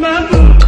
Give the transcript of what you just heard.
Batman.